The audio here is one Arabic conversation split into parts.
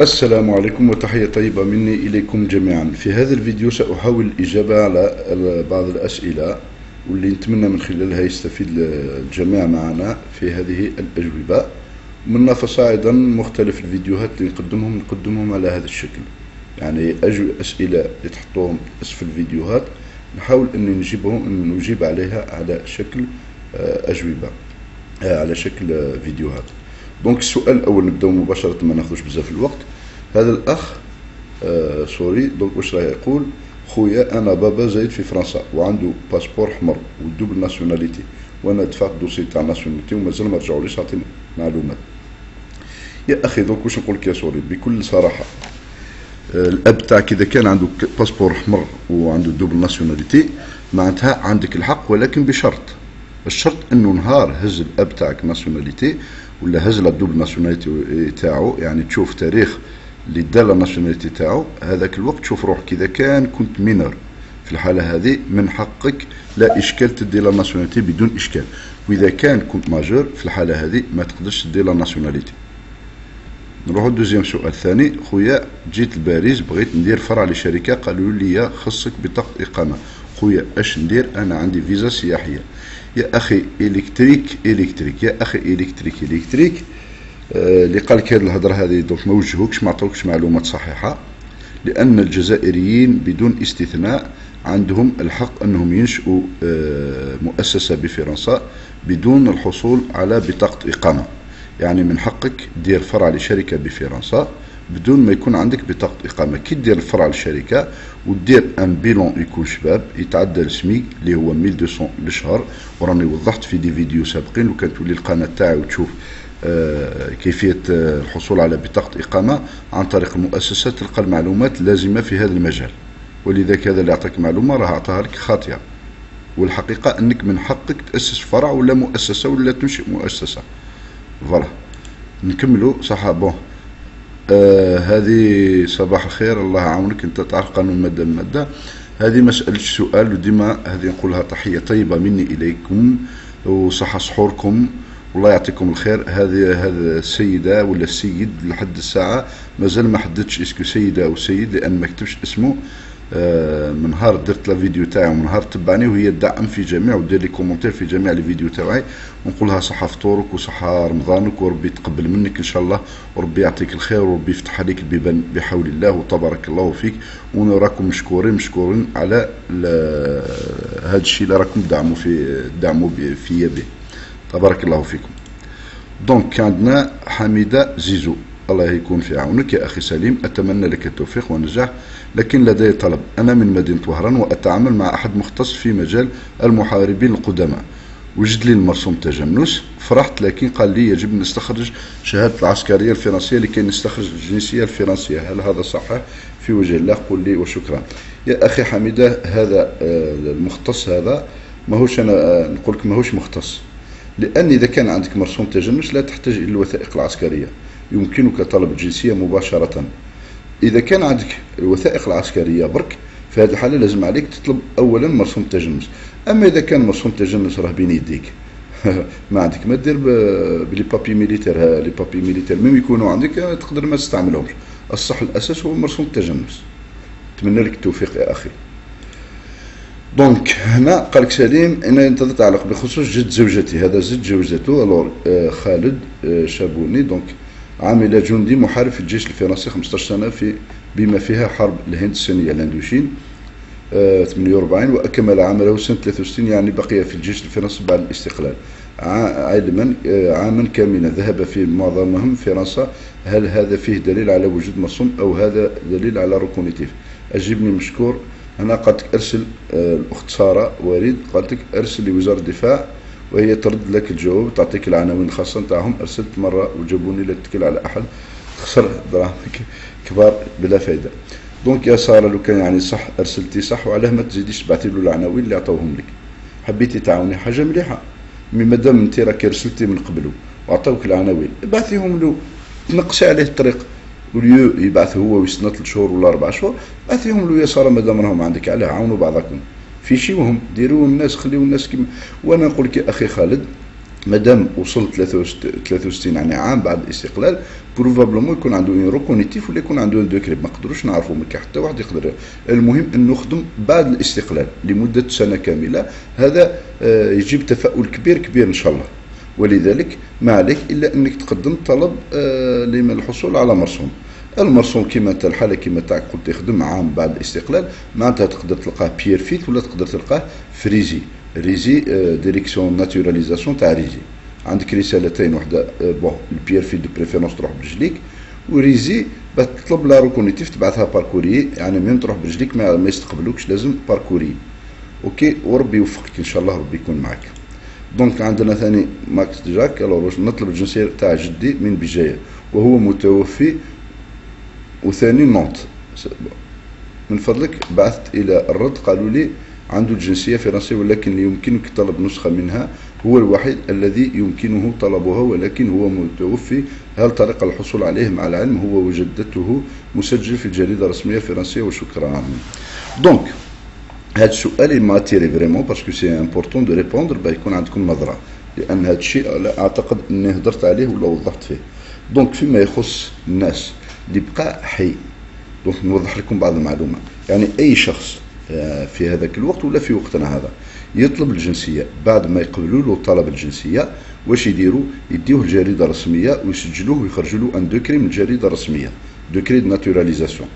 السلام عليكم وتحية طيبة مني إليكم جميعا. في هذا الفيديو سأحاول الإجابة على بعض الأسئلة واللي نتمنى من خلالها يستفيد الجميع معنا في هذه الأجوبة. من فصاعدا مختلف الفيديوهات اللي نقدمهم نقدمهم على هذا الشكل. يعني أسئلة اللي تحطوهم أسفل الفيديوهات. نحاول أن نجيبهم أن نجيب عليها على شكل آه، أجوبة آه، على شكل فيديوهات. donc السؤال الأول نبداو مباشرة ما ناخذوش بزاف الوقت. هذا الأخ آه سوري donc واش راه يقول؟ خويا أنا بابا زايد في فرنسا وعنده passeport حمر و double nationalité وأنا دفعت dossier تاع nationalité ومازال ما رجعوليش عطيني معلومات. يا أخي donc واش نقول لك يا سوري؟ بكل صراحة آه الأب تاعك إذا كان عنده passeport حمر وعنده double nationalité معناتها عندك الحق ولكن بشرط. الشرط إنه نهار هز الأب تاعك nationalité ولا هز ال double nationalité تاعو يعني تشوف تاريخ اللي دار ال nationalité تاعو. هذاك الوقت تشوف روحك. إذا كان كنت mineur في الحالة هذه من حقك لا إشكال تدي la nationalité بدون إشكال. وإذا كان كنت majeur في الحالة هذه ما تقدرش تدي la nationalité نروحو deuxième سؤال ثاني. خويا جيت لباريس بغيت ندير فرع لشركة قالوا لي خصك بطاقة إقامة. خويا أش ندير؟ أنا عندي فيزا سياحية. يا أخي إلكتريك إلكتريك. يا أخي إلكتريك إلكتريك. اللي قال لك هذه الهضرة هذه donc ما وجهوكش ما عطوكش معلومات صحيحة لأن الجزائريين بدون استثناء عندهم الحق أنهم ينشئوا آه، مؤسسة بفرنسا بدون الحصول على بطاقة إقامة. يعني من حقك دير فرع لشركة بفرنسا بدون ما يكون عندك بطاقة إقامة. كي دير الفرع للشركة ودير un bilan يكون شباب يتعدى السميك اللي هو 1200 للشهر وراني وضحت في des vidéos سابقين وكان تولي القناة تاعي وتشوف آه كيفية آه الحصول على بطاقة إقامة عن طريق المؤسسة تلقى المعلومات اللازمة في هذا المجال. ولذلك هذا اللي يعطيك معلومة راه أعطاها لك خاطئة. والحقيقة أنك من حقك تأسس فرع ولا مؤسسة ولا تنشئ مؤسسة. voilà. نكملوا. صح bon. آه هذه صباح الخير. الله يعاونك. أنت تعرف قانون مادة الماده هذه مسألة سؤال وديما هذه نقولها تحية طيبة مني إليكم. وصحة سحوركم والله يعطيكم الخير. هذه هذا السيدة ولا السيد لحد الساعة مازال ما حددش est-ce que سيدة أو سيد لأن ما كتبش اسمه. آه، من نهار درت la vidéo تاعي ومن نهار تبعني وهي تدعم في جميع ودير لي commentaire في جميع les vidéos تاعي. ونقولها صحة فطورك وصحة رمضانك وربي يتقبل منك إن شاء الله. وربي يعطيك الخير وربي يفتح عليك البيبان بحول الله وتبارك الله فيك. ونراكم مشكورين مشكورين على هذا الشيء اللي راكم تدعموا في تدعموا فيا به. تبارك الله فيكم. دونك عندنا حميدة زيزو. الله يكون في عونك يا أخي سليم. أتمنى لك التوفيق والنجاح. لكن لدي طلب. أنا من مدينة وهران وأتعامل مع أحد مختص في مجال المحاربين القدماء. وجد لي المرسوم تجنس. فرحت لكن قال لي يجب نستخرج شهادة العسكرية الفرنسية. لكي نستخرج الجنسية الفرنسية. هل هذا صحيح؟ في وجه الله قل لي وشكرا. يا أخي حميدة هذا آه، المختص هذا ماهوش أنا آه، نقول لك ماهوش مختص. لأن إذا كان عندك مرسوم تجنس لا تحتاج إلى الوثائق العسكرية. يمكنك طلب الجنسية مباشرة. إذا كان عندك الوثائق العسكرية برك في هذه الحالة لازم عليك تطلب أولا مرسوم التجنس أما إذا كان مرسوم التجنس راه بين يديك. ما عندك ما دير ب les papiers militaires. les papiers militaires. même يكونوا عندك تقدر ما تستعملهمش. الصح الأساس هو مرسوم التجنس نتمنى لك التوفيق يا أخي. donc هنا قال لك سليم أنا ينتظر تعلق بخصوص جد زوجتي. هذا جد زوجته alors آه، خالد آه، شابوني donc عمل جندي محارب في الجيش الفرنسي 15 سنة في بما فيها حرب الهند الصينية l'Indochine 48 وأكمل عمله سنة 63 يعني بقي في الجيش الفرنسي بعد الاستقلال. علما آه، عاما كاملا ذهب في معظمهم فرنسا. هل هذا فيه دليل على وجود مصون أو هذا دليل على ركونيتيف أجبني مشكور. أنا قلت أرسل آه، الأخت سارة وريد قالت أرسل لوزارة الدفاع وهي ترد لك الجواب تعطيك العناوين الخاصة نتاعهم أرسلت مرة وجابوني لا تتكل على أحد تخسر دراهم كبار بلا فايدة. donc يا سارة لو كان يعني صح أرسلتي صح وعلاه ما تزيديش تبعتي له العناوين اللي عطوهم لك. حبيتي تعاوني حاجة مليحة. mais مادام انت راك رسلتي من قبله وعطاوك العناوين بعثيهم له تنقصي عليه الطريق. وليو يبعث هو ويستنى ثلاث شهور ولا أربع شهور بعثيهم له يا سارة مادام راهم عندك علاه عاونوا بعضكم. في وهم ديروا الناس خليوا الناس كيما. وأنا نقول لك أخي خالد مادام وصل 63 يعني عام بعد الاستقلال probablement يكون عنده un récognitif ولا يكون عنده décret ما نقدروش نعرفوا كان حتى واحد يقدر. المهم إنه خدم بعد الاستقلال لمدة سنة كاملة. هذا آه، يجيب تفاؤل كبير كبير إن شاء الله. ولذلك ما عليك إلا إنك تقدم طلب آه، للحصول على مرسوم. المرسوم كما انت الحاله كما تاعك قلت يخدم عام بعد الاستقلال. معناتها تقدر تلقاه Pierrefitte ولا تقدر تلقاه ف Rezé. Rezé direction naturalisation تاع Rezé. عندك رسالتين وحدة pour Pierrefitte de préférence تروح برجليك و Rezé باش تطلب la récognitif تبعثها par courrier يعني même تروح برجليك ما, يستقبلوكش لازم par courrier OK وربي يوفقك إن شاء الله ربي يكون معك donc عندنا ثاني ماكس جاك نطلب الجنسية تاع جدي من بجاية وهو متوفي وثاني Nantes. من فضلك بعثت إلى الرد قالوا لي عنده الجنسية فرنسية ولكن يمكنك طلب نسخة منها. هو الوحيد الذي يمكنه طلبها ولكن هو متوفي. هل طريقة الحصول عليه مع العلم؟ هو وجدته مسجل في الجريدة الرسمية الفرنسية وشكرا. donc هذا السؤال m'attire vraiment parce que c'est important de répondre يكون عندكم نظرة لأن هذا الشيء أعتقد أني هدرت عليه ولا وضحت فيه. donc فيما يخص الناس. بقى حي. donc نوضح لكم بعض المعلومات يعني أي شخص آه، في هذاك الوقت ولا في وقتنا هذا يطلب الجنسية. بعد ما يقبلوا له طلب الجنسية واش يديروا؟ يديوه الجريدة الرسمية ويسجلوه ويخرجوا له un décret من الجريدة الرسمية. décret de naturalisation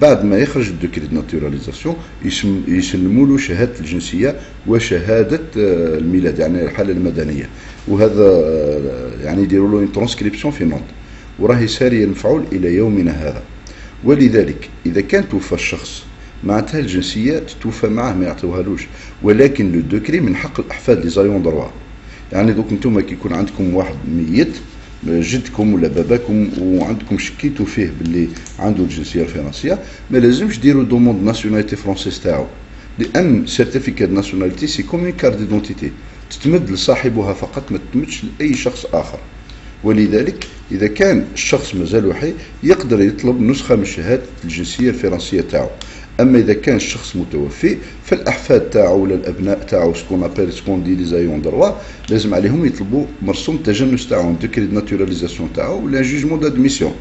بعد ما يخرج ال décret de naturalisation يسلموا له شهادة الجنسية وشهادة آه، الميلاد يعني الحالة المدنية. وهذا آه، يعني يديروا له ترانسكريبسيون في Nantes وراهي سارية المفعول إلى يومنا هذا. ولذلك إذا كان توفى الشخص معناتها الجنسية تتوفى معاه ما يعطيوهالوش. ولكن le décret من حق الأحفاد les ayants droit. يعني دوك أنتم كي يكون عندكم واحد ميت جدكم ولا باباكم وعندكم شكيتوا فيه باللي عنده الجنسية الفرنسية ما لازمش ديروا demande nationalité française تاعو. لأن certificat nationalité c'est comme carte d'identité تتمد لصاحبها فقط ما تتمدش لأي شخص آخر. ولذلك إذا كان الشخص مازال حي يقدر يطلب نسخة من شهادة الجنسية الفرنسية تاعو. أما إذا كان الشخص متوفي فالأحفاد تاعو ولا الأبناء تاعو ce qu'on appelle ce qu'on dit les droits لازم عليهم يطلبوا مرسوم التجنس تاعهم décret naturalisation تاعو ولا jugement d'admission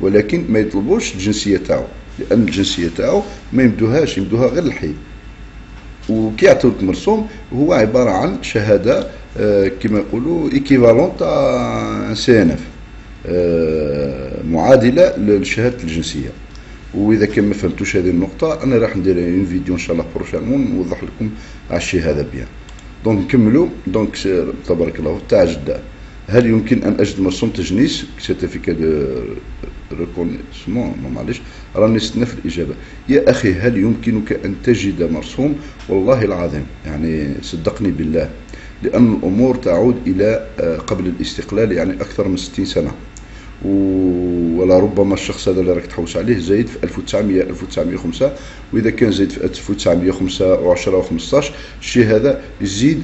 ولكن ما يطلبوش الجنسية تاعو لأن الجنسية تاعو ما يمدوهاش يمدوها غير الحي. وكي يعطيوك مرسوم هو عبارة عن شهادة كما يقولوا équivalent تاع CNF معادلة لشهاده الجنسية. وإذا كان ما فهمتوش هذه النقطة أنا راح ندير une vidéo ان شاء الله prochainement نوضح لكم على الشيء هذا بيان. donc نكملوا. donc تبارك الله تاع جده هل يمكن أن أجد مرسوم تجنيس؟ certificat de reconnaissement معليش. راني استنى الإجابة. يا أخي هل يمكنك أن تجد مرسوم؟ والله العظيم. يعني صدقني بالله. لأن الأمور تعود إلى آه، قبل الاستقلال يعني أكثر من 60 سنة. ولا ربما الشخص هذا اللي راك تحوس عليه زايد في 1900 1905 وإذا كان زايد في 1910 و15 الشيء هذا يزيد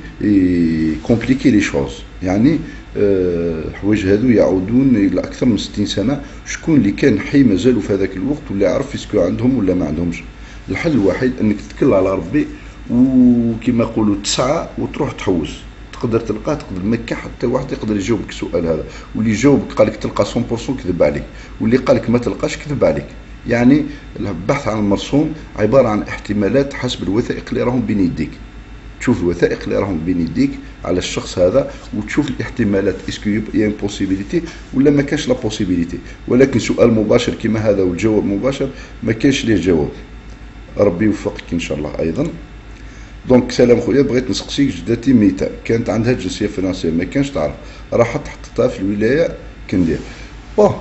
compliquer les choses. يعني آه، هذو يعودون إلى أكثر من 60 سنة. شكون اللي كان حي مازالوا في هذاك الوقت واللي عرف est-ce que عندهم ولا ما عندهمش. الحل الوحيد إنك تتكل على ربي وكما يقولوا تسعى وتروح تحوس. تقدر تلقاه تقدر ما كان حتى واحد يقدر يجاوبك السؤال هذا. واللي يجاوبك قال لك تلقى 100% كذب عليك. واللي قال لك ما تلقاش كذب عليك. يعني البحث عن المرسوم عبارة عن احتمالات حسب الوثائق اللي راهم بين يديك. تشوف الوثائق اللي راهم بين يديك على الشخص هذا وتشوف الاحتمالات. est-ce que y a possibilité ولا ما كانش la possibilité ولكن سؤال مباشر كما هذا والجواب مباشر ما كانش ليه جواب. ربي يوفقك إن شاء الله أيضا. donc سلام خويا بغيت نسقسيك جدتي ميتة كانت عندها جنسية فرنسية ما كانش تعرف راحت حطتها في الولاية كندير. bon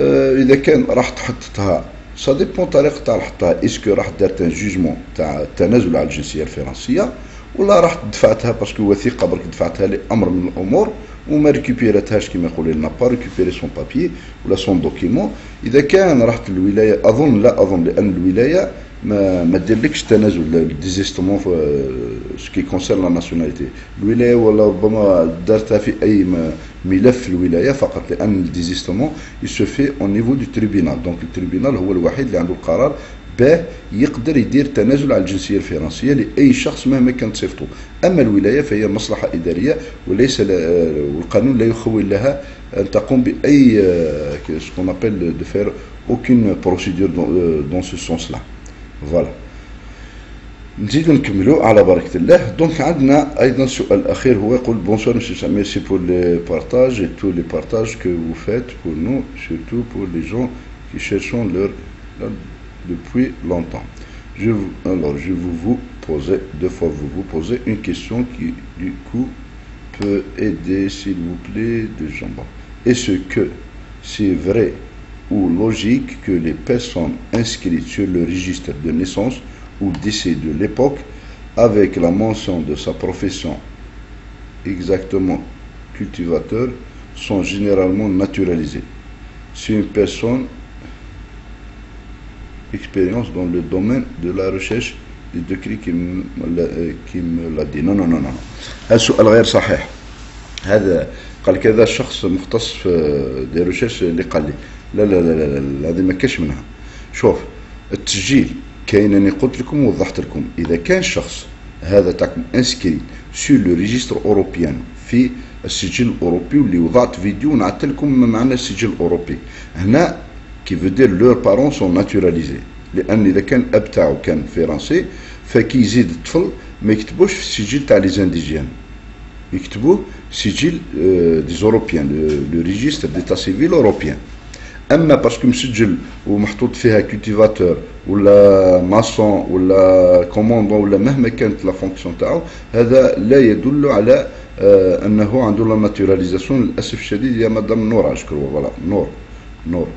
آه إذا كان راحت حطتها ça dépend طريقة تاع حطها est-ce que راح دارت un jugement تاع التنازل على الجنسية الفرنسية ولا راح دفعتها parce que وثيقة برك دفعتها لأمر من الأمور وما récupérاتهاش كيما يقولوا elle n'a pas récupéré son papier ولا son document إذا كان راحت الولاية أظن لا أظن لأن الولاية ما ما ديرلكش تنازل désistement ce qui concerne la nationalité الولاية ولا ربما دارتها في أي ملف في الولاية فقط لأن ال désistement il se fait au niveau de tribunal donc ال tribunal هو الوحيد اللي عنده القرار باه يقدر يدير تنازل على الجنسية الفرنسية لأي شخص مهما كانت صفته أما الولاية فهي مصلحة إدارية وليس والقانون لا يخول لها أن تقوم بأي ce qu'on appelle de faire aucune procédure dans ce sens-là فوالا نزيدو نكملو على بركة الله دونك عندنا ايضا سؤال اخير هو يقول بونسوار مسيو سامي ميرسي بور لي بارتاج اي تو لي بارتاج كو فو فات بور نو سورتو بور لي جون كي شيرشون لور depuis longtemps. Je, alors, je vous, vous poser, deux fois vous vous posez une question qui, du coup, peut aider, s'il vous plaît, de jambon. Est-ce que c'est vrai ou logique que les personnes inscrites sur le registre de naissance ou décès de l'époque, avec la mention de sa profession exactement cultivateur, sont généralement naturalisées Si une personne expérience dans le domaine de la recherche du décret qui me, qui me l'a dit non non non non هذا السؤال غير صحيح هذا قال كذا شخص مختص في دي ريشيرش اللي قال لي لا لا لا لا, لا هذه ما كاش منها. شوف التسجيل كاين أني قلت لكم ووضحت لكم. إذا كان شخص هذا تاعكم inscrit sur le registre européen في السجل الأوروبي واللي وضعت فيديو نعت لكم معنى السجل الأوروبي. هنا qui veut dire leurs parents sont naturalisés. لأن إذا كان الاب تاعو كان فرنسي فكي يزيد الطفل ما يكتبوش في السجل تاع les indigènes يكتبوه سجل des européens le registre d'état civil européen أما parce que مسجل ومحطوط فيها cultivateur ولا maçon ولا commandant ولا مهما كانت la fonction تاعو هذا لا يدل على أنه عنده la naturalisation للأسف الشديد يا مدام نور اشكر voilà نور نور.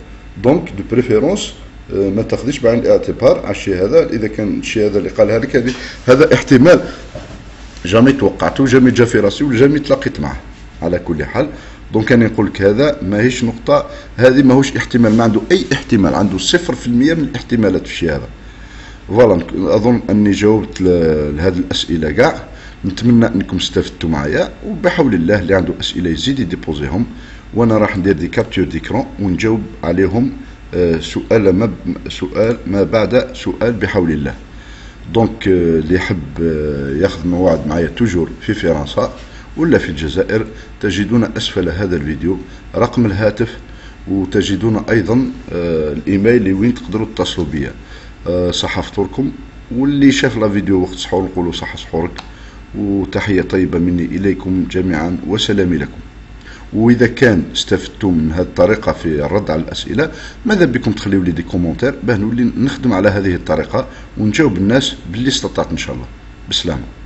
donc de préférence ما تاخذيش بعين الاعتبار على الشيء هذا إذا كان الشيء هذا اللي قالها لك هذه هذا احتمال. jamais توقعته jamais جا في راسي و jamais تلاقيت معه. على كل حال donc أنا نقول لك هذا ماهيش نقطة هذه ماهوش احتمال ما عنده أي احتمال عنده صفر في المية من الاحتمالات في الشيء هذا. voilà أظن أني جاوبت لهذه الأسئلة كاع. نتمنى أنكم استفدتوا معايا وبحول الله اللي عنده أسئلة يزيد يdéposيهم. وأنا راح ندير des captures d'écran ونجاوب عليهم سؤال ما سؤال ما بعد سؤال بحول الله. donc اللي يحب ياخذ موعد معايا toujours في فرنسا ولا في الجزائر تجدون أسفل هذا الفيديو. رقم الهاتف وتجدون أيضا الإيميل اللي وين تقدروا تتصلوا بيا. صحة فطوركم واللي شاف la vidéo وقت سحور نقولوا صحة سحورك وتحية طيبة مني إليكم جميعا وسلامي لكم. وإذا كان استفدتم من هذه الطريقة في الرد على الأسئلة ماذا بكم تخليوا لي des commentaires؟ باه نولي نخدم على هذه الطريقة ونجاوب الناس باللي استطعت إن شاء الله. بسلامة.